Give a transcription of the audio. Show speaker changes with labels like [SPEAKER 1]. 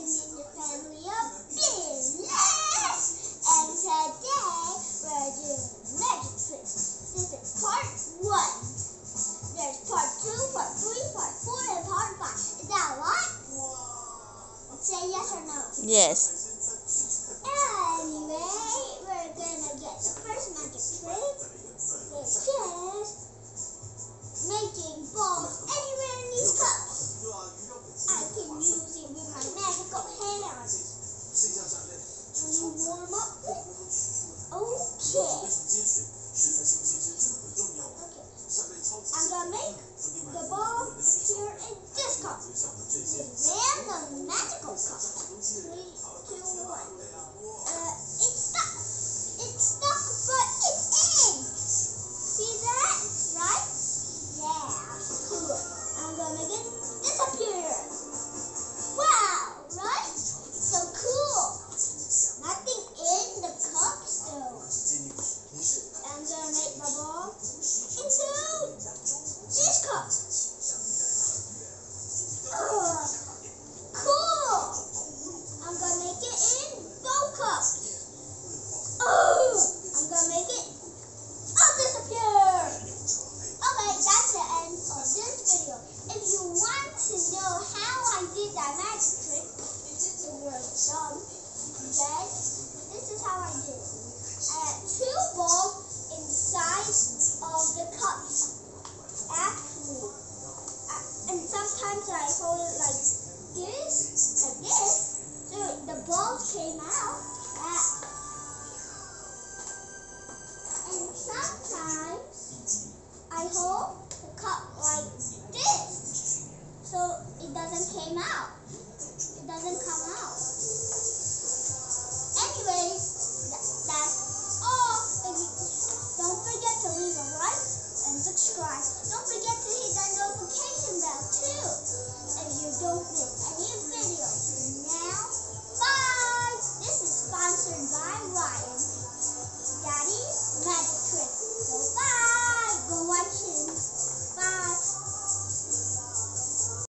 [SPEAKER 1] the family of. And today we're doing magic tricks. This is part one. There's part two, part three, part four, and part five. Is that lot? Say yes or no.
[SPEAKER 2] Yes.
[SPEAKER 1] Anyway, we're gonna get the first magic trick, to know how I did that magic trick, if you're dumb, then this is how I did it. I had two balls inside of the cups. Actually, and sometimes I hold it like this, like this, so the balls came out. And sometimes I hold the cup